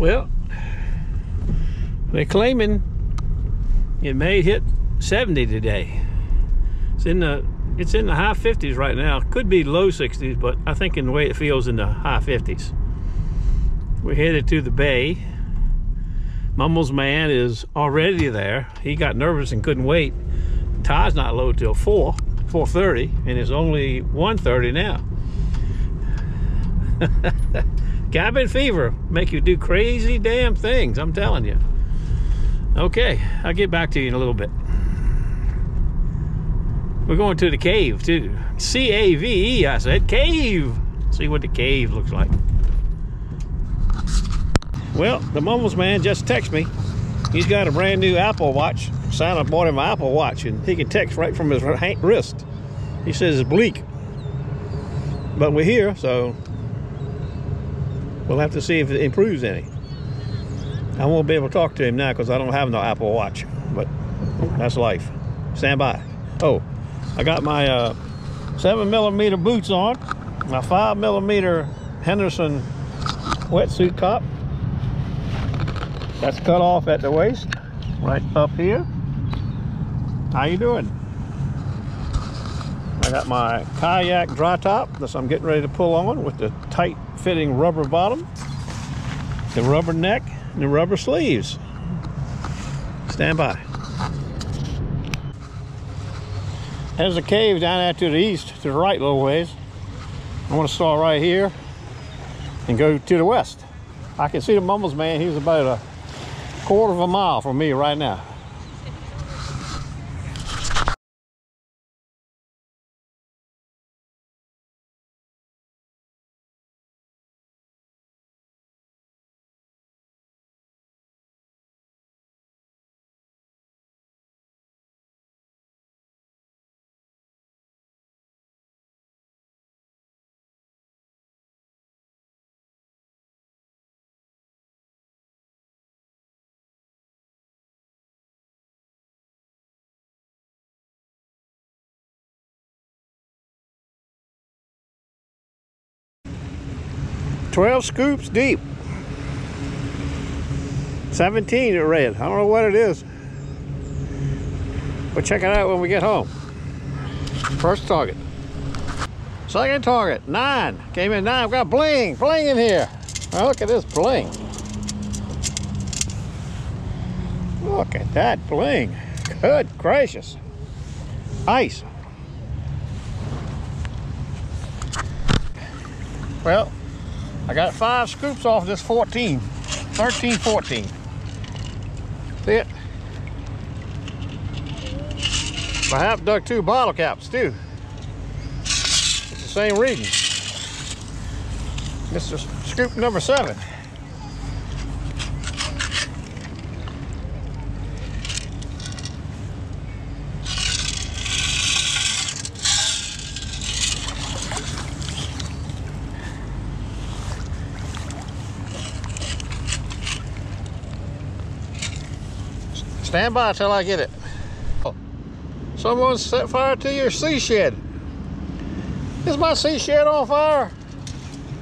Well, they're claiming it may hit 70 today. It's in the it's in the high 50s right now. Could be low 60s, but I think in the way it feels in the high 50s. We're headed to the bay. Mumbles man is already there. He got nervous and couldn't wait. Tide's not low till 4, 4.30, and it's only 1.30 now. Cabin fever make you do crazy damn things, I'm telling you. Okay, I'll get back to you in a little bit. We're going to the cave too. C-A-V-E, I said, cave. See what the cave looks like. Well, the Mumbles man just texted me. He's got a brand new Apple Watch. Santa bought him an Apple Watch, and he can text right from his wrist. He says it's bleak. But we're here, so we'll have to see if it improves any. I won't be able to talk to him now because I don't have no Apple Watch, but that's life. Stand by. Oh, I got my uh, seven millimeter boots on, my five millimeter Henderson wetsuit top. That's cut off at the waist, right up here. How you doing? I got my kayak dry top that I'm getting ready to pull on with the tight fitting rubber bottom, the rubber neck, and the rubber sleeves. Stand by. There's a cave down there to the east, to the right little ways. I want to start right here and go to the west. I can see the Mumbles man. He's about a quarter of a mile from me right now. Twelve scoops deep. 17 it read. I don't know what it is. But check it out when we get home. First target. Second target, nine. Came in nine. I've got bling, bling in here. Now look at this bling. Look at that bling. Good gracious. Ice. Well, I got five scoops off this 14. 13, 14. See it? I have dug two bottle caps too. It's the same reading. This is scoop number seven. Stand by till I get it. Someone set fire to your sea shed. Is my sea shed on fire?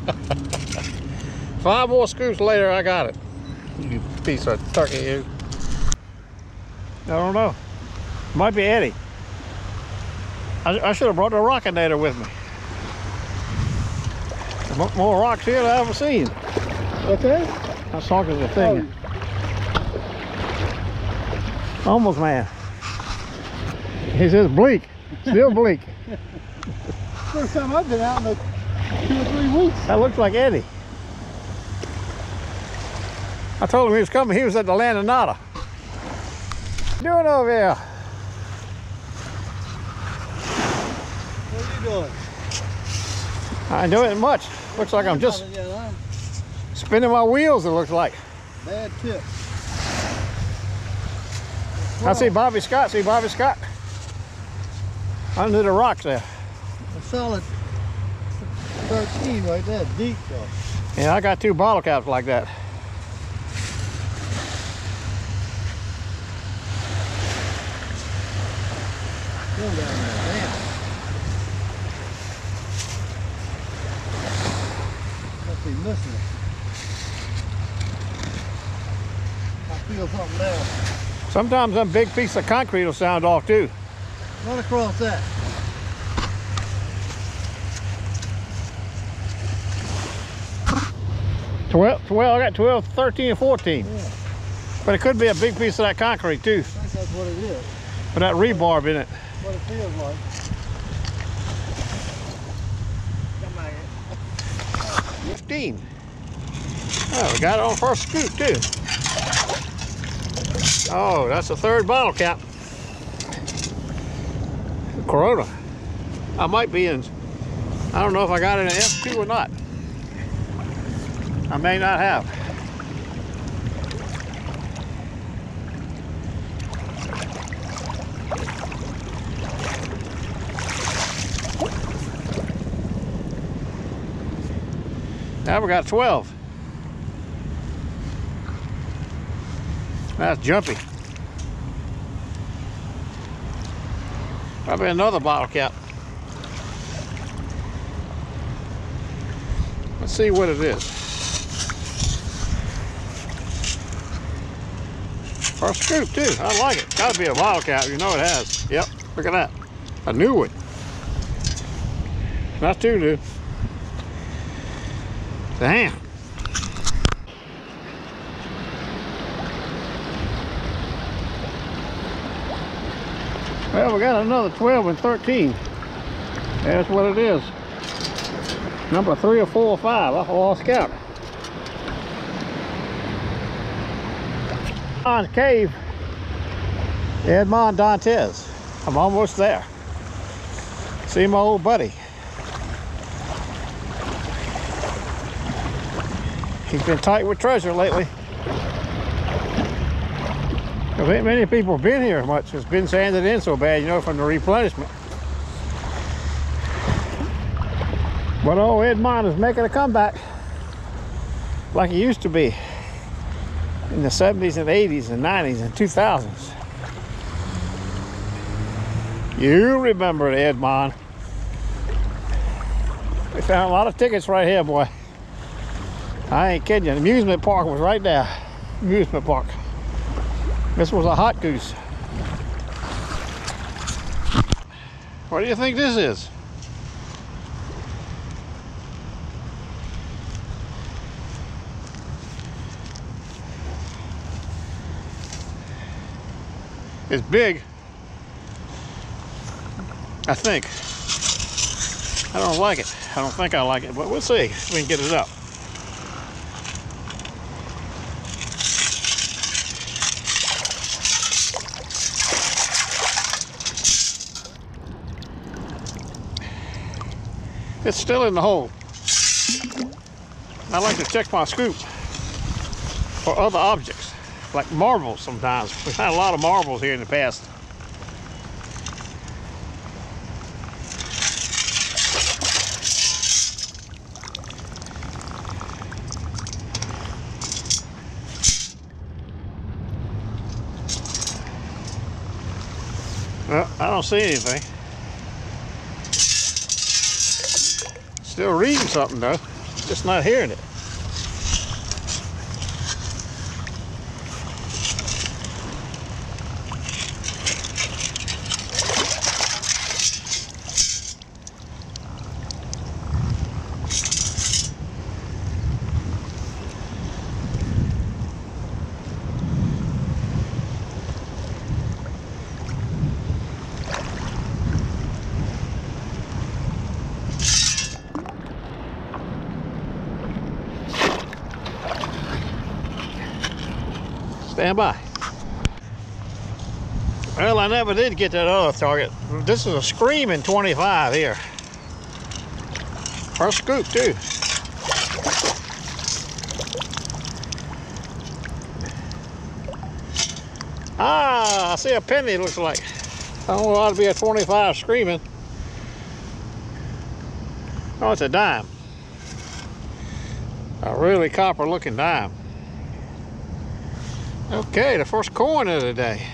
Five more scoops later, I got it. You piece of turkey, you. I don't know. Might be Eddie. I, I should have brought the rockinator with me. More rocks here than I haven't seen. Okay. How strong is the thing? Oh. Almost man. He says bleak. Still bleak. First time I've been out in like two or three weeks. That looks like Eddie. I told him he was coming. He was at the Land of Nada. Doing over here? What are you doing? I ain't doing much. Looks like I'm just spinning my wheels, it looks like. Bad tip. I see Bobby Scott. See Bobby Scott? Under the rocks there. A solid 13 right there, deep though. Yeah, I got two bottle caps like that. Still down there, damn. Must be missing it. feel something there. Sometimes them big piece of concrete will sound off too. Run across that. Twelve, twelve. I got 12, 13, and 14. Yeah, But it could be a big piece of that concrete too. I think that's what it is. With that rebarb in it. What it feels like. 15. Oh, we got it on first scoop too. Oh, that's the third bottle cap. Corona. I might be in, I don't know if I got in F2 or not. I may not have. Now we got 12. That's jumpy. Probably another bottle cap. Let's see what it is. First scoop too. I like it. Gotta be a bottle cap. You know it has. Yep. Look at that. A new one. Not too new. Damn. Well, we got another 12 and 13. That's what it is. Number three or four or five. I lost count. On Cave, Edmond Dantes. I'm almost there. See my old buddy. He's been tight with treasure lately. There ain't many people been here much. It's been sanded in so bad, you know, from the replenishment. But old Edmond is making a comeback like he used to be in the 70s and 80s and 90s and 2000s. You remember it, Edmond. We found a lot of tickets right here, boy. I ain't kidding you. The amusement park was right there. Amusement park. This was a hot goose. What do you think this is? It's big. I think. I don't like it. I don't think I like it, but we'll see if we can get it up. It's still in the hole. I like to check my scoop for other objects, like marbles sometimes. We've had a lot of marbles here in the past. Well, I don't see anything. Still reading something though, just not hearing it. Stand by. Well, I never did get that other target. This is a screaming 25 here. First scoop too. Ah, I see a penny it looks like. I don't know, ought to be a 25 screaming. Oh, it's a dime. A really copper looking dime. Okay, the first coin of the day.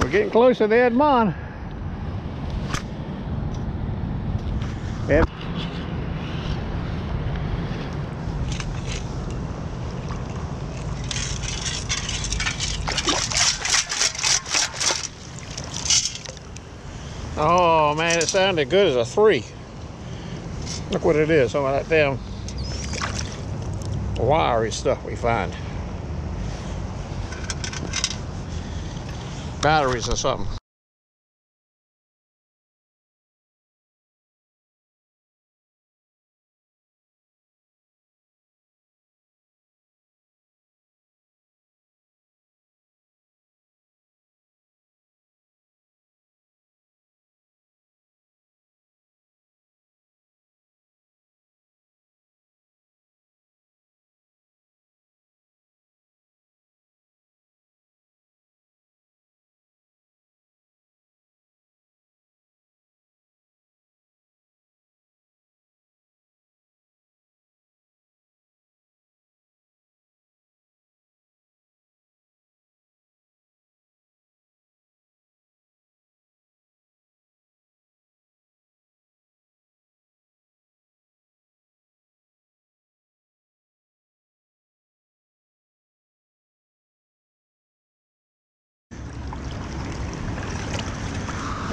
We're getting closer to Edmond. Ed oh man, it sounded good as a three. Look what it is, some of that damn wiry stuff we find. Batteries or something.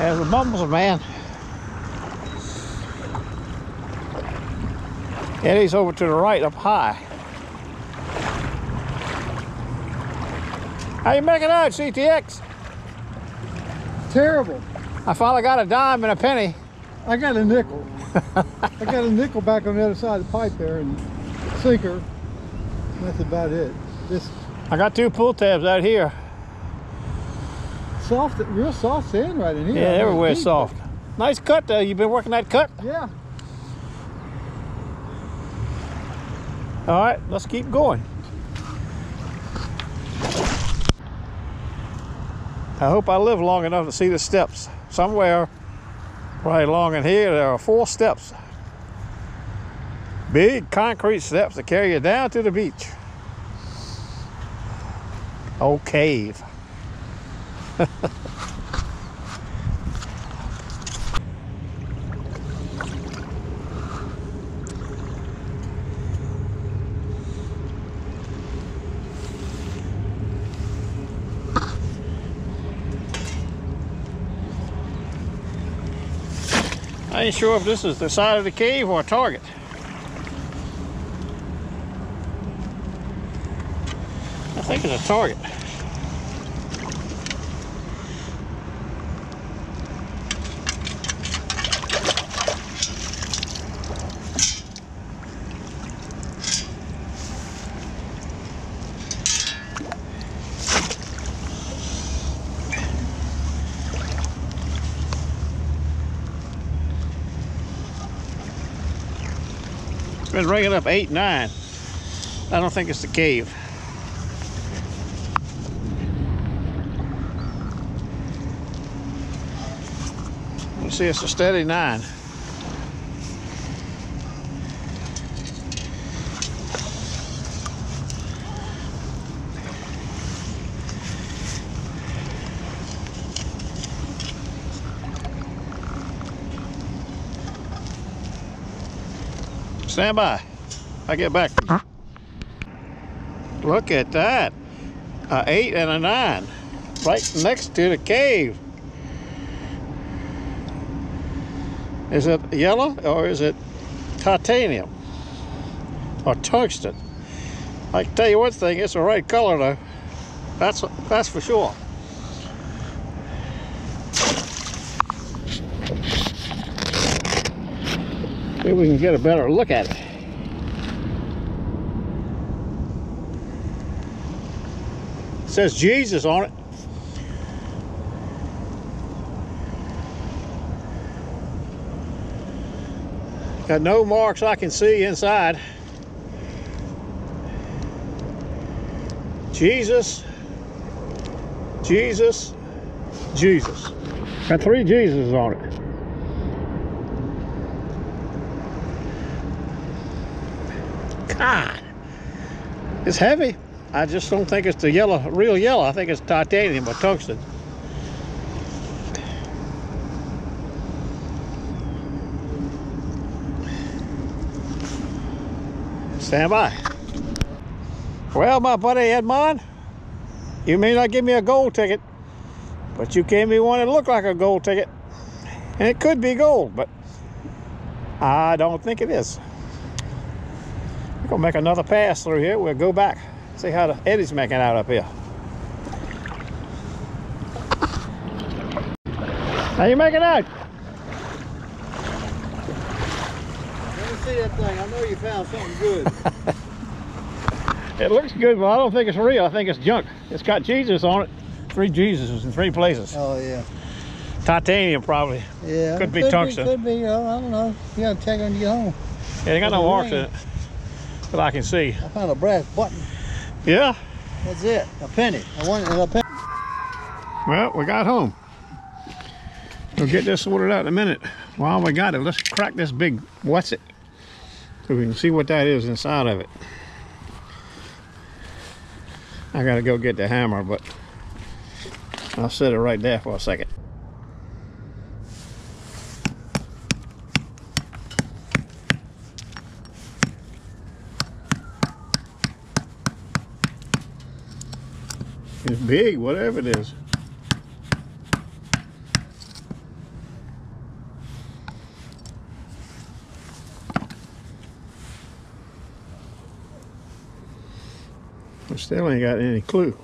There's the Mumbles man. Eddie's over to the right up high. How you making out, CTX? Terrible. I finally got a dime and a penny. I got a nickel. I got a nickel back on the other side of the pipe there and sinker. That's about it. I got two pull tabs out here. Soft, real soft sand right in here. Yeah, everywhere's deep. soft. Nice cut though. You've been working that cut? Yeah. All right, let's keep going. I hope I live long enough to see the steps. Somewhere right along in here, there are four steps. Big concrete steps that carry you down to the beach. Old cave. I ain't sure if this is the side of the cave or a target. I think it's a target. It's ringing up eight, nine. I don't think it's the cave. You see, it's a steady nine. Stand by. I get back. Look at that. A eight and a nine. Right next to the cave. Is it yellow or is it titanium? Or tungsten? I can tell you one thing, it's the right color though. That's that's for sure. If we can get a better look at it. It says Jesus on it. Got no marks I can see inside. Jesus, Jesus, Jesus. Got three Jesuses on it. It's heavy. I just don't think it's the yellow, real yellow. I think it's titanium or tungsten. Stand by. Well, my buddy Edmond, you may not give me a gold ticket, but you gave me one that looked like a gold ticket. And it could be gold, but I don't think it is. Gonna make another pass through here. We'll go back, see how the eddy's making out up here. How you making out? Let me see that thing. I know you found something good. It looks good, but I don't think it's real. I think it's junk. It's got Jesus on it. Three Jesuses in three places. oh yeah. Titanium, probably. Yeah. Could it be tungsten. could be. Oh, I don't know. You gotta check when you get home. Yeah, they got no Well, marks in it that I can see. I found a brass button. Yeah. That's it. A penny. I want a penny. Well, we got home. We'll get this sorted out in a minute. While we got it, let's crack this big what's it so we can see what that is inside of it. I gotta go get the hammer, but I'll set it right there for a second. Big, whatever it is. I still ain't got any clue.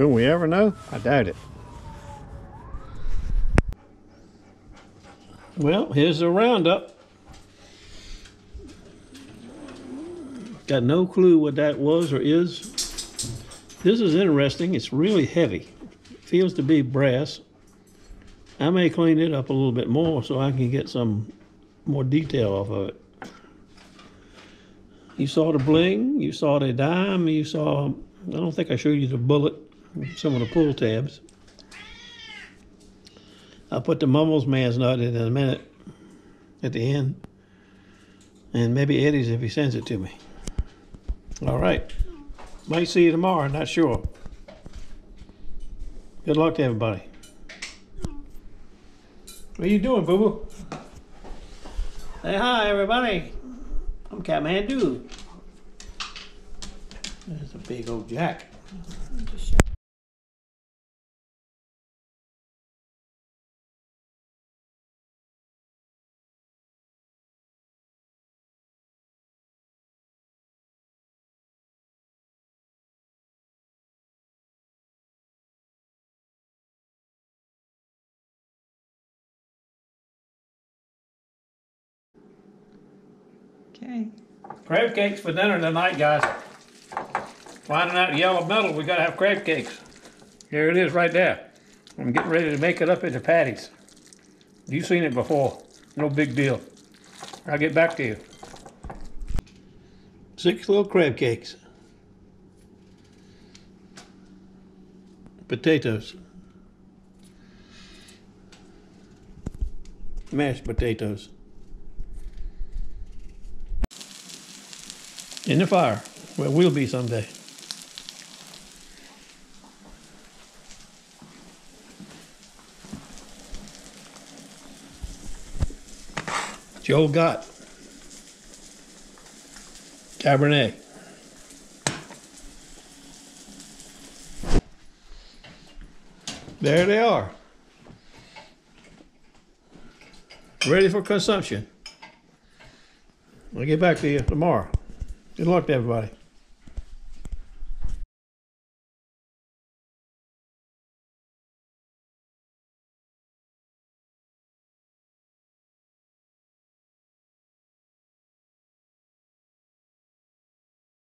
Will we ever know? I doubt it. Well, here's the roundup. Got no clue what that was or is. This is interesting. It's really heavy. Feels to be brass. I may clean it up a little bit more so I can get some more detail off of it. You saw the bling, you saw the dime, you saw, I don't think I showed you the bullet, some of the pull tabs. I'll put the Mumbles man's nut in in a minute at the end. And maybe Eddie's if he sends it to me. All right. Might see you tomorrow, not sure. Good luck to everybody. What are you doing, boo boo? Say hi, everybody. I'm Catman Dude. There's a big old jack. Crab cakes for dinner tonight, guys. Finding out yellow metal, we gotta have crab cakes. Here it is right there. I'm getting ready to make it up into patties. You've seen it before. No big deal. I'll get back to you. Six little crab cakes. Potatoes. Mashed potatoes. In the fire. where we'll be someday. Joe got Cabernet. There they are. Ready for consumption. I'll get back to you tomorrow. Good luck to everybody.